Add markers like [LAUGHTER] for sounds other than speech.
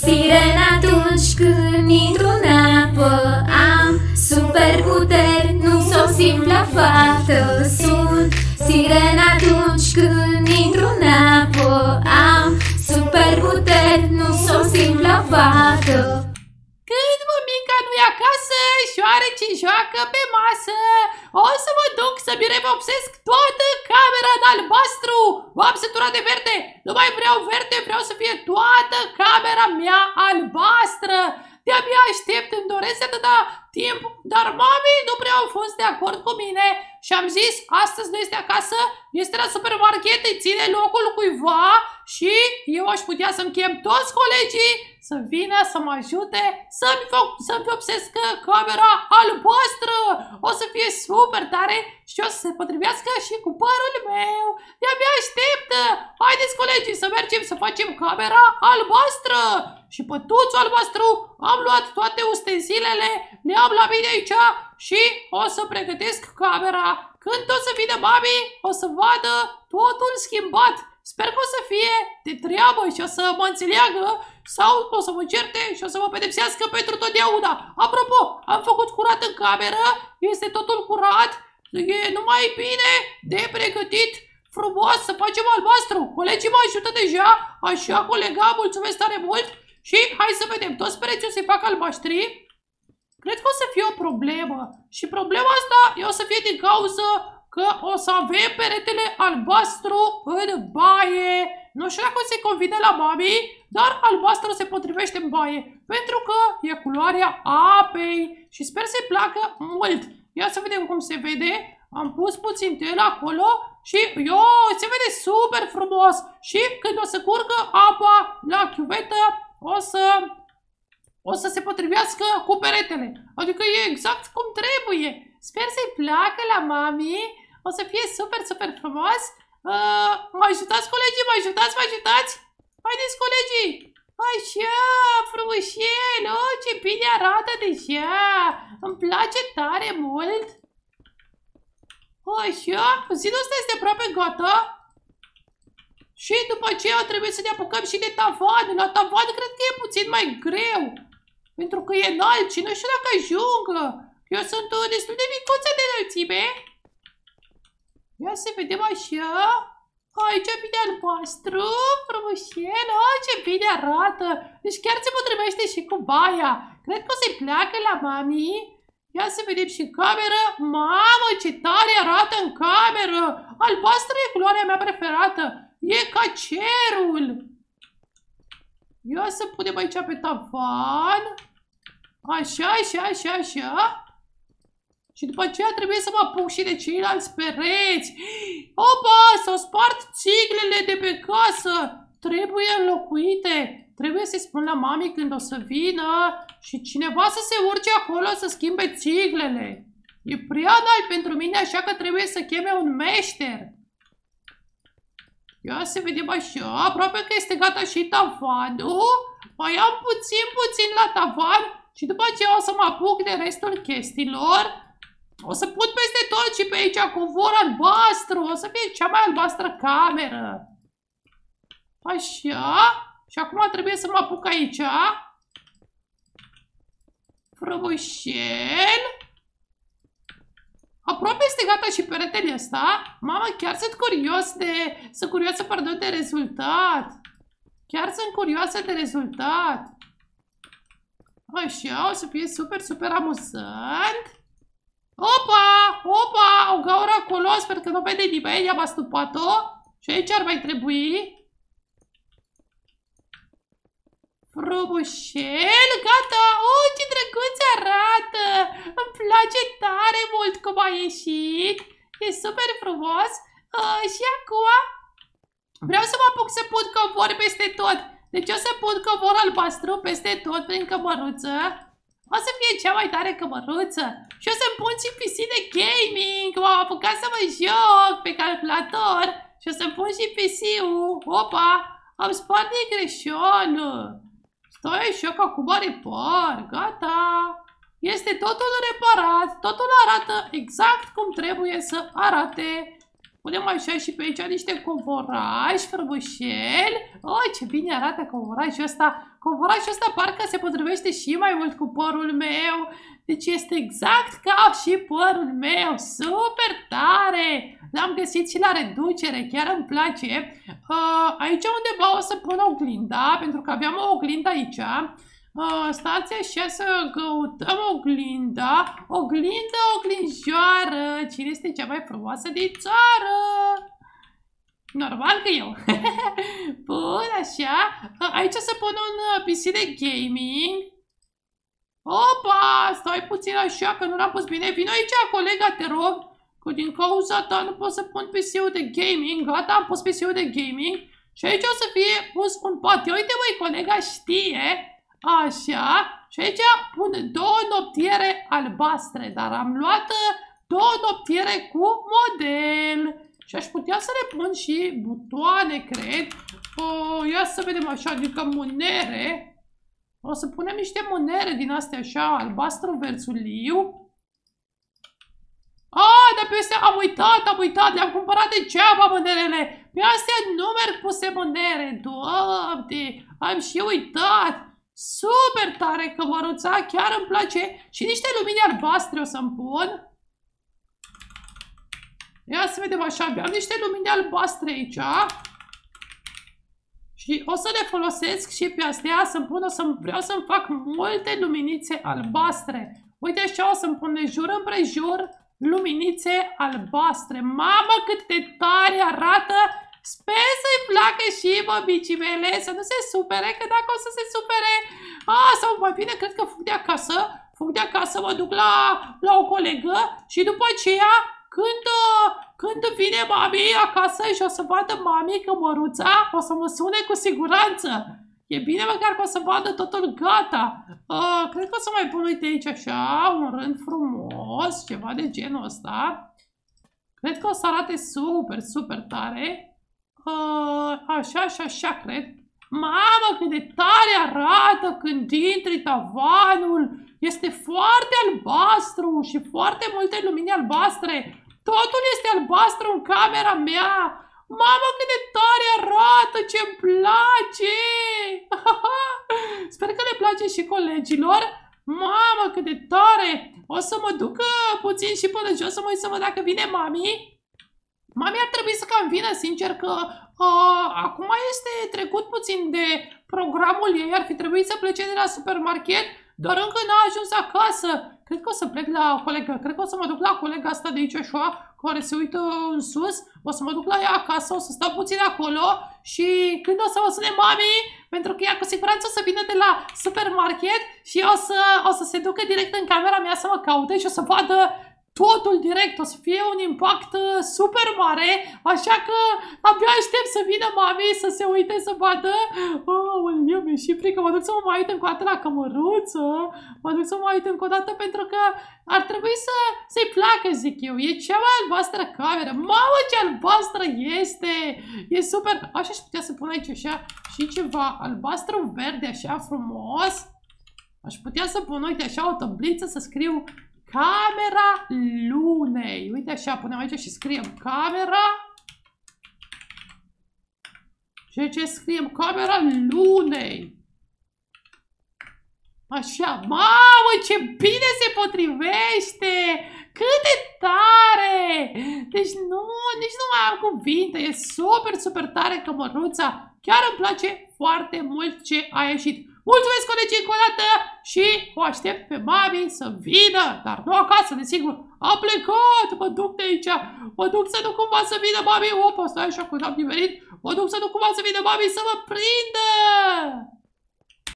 Sirena atunci când intru în apă Am super puteri, nu s-o simplă fată Sunt sirena atunci când intru în apă Am super puteri, nu s-o simplă fată Când mămica nu e acasă, șoarece joacă pe masă? O să mă duc să-mi revopsesc toată camera de albastru. M-am săturat de verde, nu mai vreau verde, vreau să fie toată camera mea albastră. De-abia aștept, îmi doresc de atâta timp Dar mami nu prea au fost de acord cu mine. Și am zis, astăzi nu este acasă, este la supermarket, îi ține locul cuiva Și eu aș putea să-mi chem toți colegii să vină să mă ajute să-mi, să-mi vopsesc camera albastră O să fie super tare și o să se potrivească și cu părul meu. De-abia așteptă! Haideți, colegii, să mergem să facem camera albastră! Și pătuțul albastru am luat toate ustensilele, le am la mine aici și o să pregătesc camera. Când o să vină mami, o să vadă totul schimbat. Sper că o să fie de treabă și o să mă înțeleagă sau o să mă certe și o să mă pedepsească pentru totdeauna. Apropo, am făcut curat în cameră, este totul curat, E numai bine de pregătit frumos să facem albastru. Colegii mă ajută deja, așa colega, mulțumesc tare mult. Și hai să vedem, toți pereții o să fac albaștri. Cred că o să fie o problemă. Și problema asta e o să fie din cauza că o să avem peretele albastru în baie. Nu știu dacă o să-i convine la mami, dar albastru se potrivește în baie. Pentru că e culoarea apei și sper să-i placă mult. Ia să vedem cum se vede. Am pus puțin tel acolo și yo, se vede super frumos. Și când o să curgă apa la chiuvetă, o să, o să se potrivească cu peretele. Adică e exact cum trebuie. Sper să-i placă la mami. O să fie super, super frumos. Uh, mă ajutați colegii, mă ajutați, mă ajutați? Haideți colegii! Așa, frumușel, oh, ce bine arată deja! Îmi place tare mult! Așa, zidul ăsta este aproape gata. Și după aceea trebuie să ne apucăm și de tavan. La tavan cred că e puțin mai greu. Pentru că e înalt și nu știu dacă ajung. Eu sunt uh, destul de micuță de înălțime. Ia să vedem așa. Aici bine albastru, frumușel, oh, ce bine arată. Deci chiar se potrivește și cu baia. Cred că o să-i pleacă la mami. Ia să vedem și camera. Mamă, ce tare arată în cameră. Albastră e culoarea mea preferată. E ca cerul. Ia să punem aici pe tavan. Așa, așa, așa, așa. Și după aceea trebuie să mă apuc și de ceilalți pereți. Opa, s-au spart țiglele de pe casă. Trebuie înlocuite. Trebuie să-i spun la mami când o să vină și cineva să se urce acolo să schimbe țiglele. E prea înalt pentru mine, așa că trebuie să cheme un meșter. Ia să vedem așa, aproape că este gata și tavanul. Mai am puțin, puțin la tavan și după aceea o să mă apuc de restul chestiilor. O să pun peste tot și pe aici covor albastru. O să fie cea mai albastră cameră. Așa. Și acum trebuie să mă apuc aici. Frumușel. Aproape este gata și peretele ăsta. Mama, chiar sunt curios de... Sunt curioasă, pardon, de rezultat. Chiar sunt curioasă de rezultat. Așa, o să fie super, super amuzant. Opa! Opa! O gaură acolo, sper că nu vede nimeni, am astupat-o. Și aici ar mai trebui. Frumușel, gata! Oh, ce drăguț arată! Îmi place tare mult cum a ieșit. E super frumos. Uh, și acum vreau să mă apuc să pun covor peste tot. Deci o să pun covor albastru peste tot prin cămăruță. O să fie cea mai tare cămăruță. Și o să-mi pun și PC de gaming. M-am apucat să mă joc pe calculator. Și o să-mi pun și PC-ul. Opa! Am spart de greșeală. Stai așa că acum repar. Gata. Este totul reparat. Totul arată exact cum trebuie să arate. Punem așa și pe aici niște covorași frăbușeli. Oh, ce bine arată covorașul ăsta. Covorașul ăsta parcă se potrivește și mai mult cu părul meu. Deci este exact ca și părul meu. Super tare! L-am găsit și la reducere, chiar îmi place. Uh, aici undeva o să pun oglinda, pentru că aveam o oglindă aici. Uh, stați așa să căutăm oglinda. Oglinda, oglinjoară. Cine este cea mai frumoasă din țară? Normal că eu. [LAUGHS] Bun, așa. Uh, aici să pun un uh, PC de gaming. Opa, stai puțin așa că nu l-am pus bine. Vino aici, colega, te rog. Că din cauza ta nu pot să pun PC-ul de gaming. Gata, am pus PC-ul de gaming. Și aici o să fie pus un pat. Uite, măi, colega știe Așa. Și aici pun două noptiere albastre, dar am luat uh, două noptiere cu model. Și aș putea să le pun și butoane, cred. O, ia să vedem așa, adică monere. O să punem niște monere din astea așa, albastru versuliu. Ah, dar pe astea am uitat, am uitat, le-am cumpărat degeaba monerele. Pe astea nu merg puse monere, doamne, am și uitat. Super tare cămăruța, chiar îmi place. Și niște lumini albastre o să-mi pun. Ia să vedem așa, aveam niște lumini albastre aici. Și o să le folosesc și pe astea să-mi pun, o să vreau să-mi fac multe luminițe albastre. Uite așa o să-mi pun de jur împrejur luminițe albastre. Mamă cât de tare arată Sper să-i placă și băbicii mele, să nu se supere, că dacă o să se supere, a, sau mai bine cred că fug de acasă, fug de acasă, mă duc la, la o colegă și după aceea, când, când vine mami acasă și o să vadă mami că măruța, o să mă sune cu siguranță. E bine măcar că o să vadă totul gata. Uh, cred că o să mai pun, uite aici așa, un rând frumos, ceva de genul ăsta. Cred că o să arate super, super tare. Uh, așa și așa, cred. Mamă, cât de tare arată când intri tavanul! Este foarte albastru și foarte multe lumini albastre. Totul este albastru în camera mea. Mamă, cât de tare arată, ce-mi place! [LAUGHS] Sper că le place și colegilor. Mamă, cât de tare! O să mă duc uh, puțin și până jos să mă uit să văd dacă vine mami. Mami ar trebui să cam vină, sincer, că uh, acum este trecut puțin de programul ei, ar fi trebuit să plece de la supermarket, dar încă n-a ajuns acasă. Cred că o să plec la colega, cred că o să mă duc la colega asta de aici așa, care se uită în sus, o să mă duc la ea acasă, o să stau puțin acolo și când o să o sune mami, pentru că ea cu siguranță o să vină de la supermarket și o să, o să se ducă direct în camera mea să mă caute și o să vadă totul direct, o să fie un impact uh, super mare, așa că abia aștept să vină mami să se uite să vadă. Oh, eu mi și frică, mă duc să mă mai uit încă o dată la cămăruță, mă duc să mă mai uit încă o dată pentru că ar trebui să, să-i placă, zic eu. E cea mai albastră cameră. Mamă, ce albastră este! E super! Așa aș putea să pun aici așa și ceva albastru verde așa frumos. Aș putea să pun, uite, așa o tabliță să scriu Camera lunei. Uite așa, punem aici și scriem camera. Și ce scriem? Camera lunei. Așa, mamă, ce bine se potrivește! Cât de tare! Deci nu, nici nu mai am cuvinte, e super, super tare cămăruța. Chiar îmi place foarte mult ce a ieșit. Mulțumesc colegii încă o dată și o aștept pe mami să vină, dar nu acasă, desigur. A plecat, mă duc de aici, mă duc să nu cumva să vină mami. Opa, stai așa că n-am nimerit. Mă duc să nu cumva să vină mami să mă prindă.